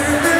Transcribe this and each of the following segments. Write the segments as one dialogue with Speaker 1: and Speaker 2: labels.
Speaker 1: 수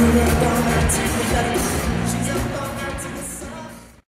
Speaker 1: We're gonna let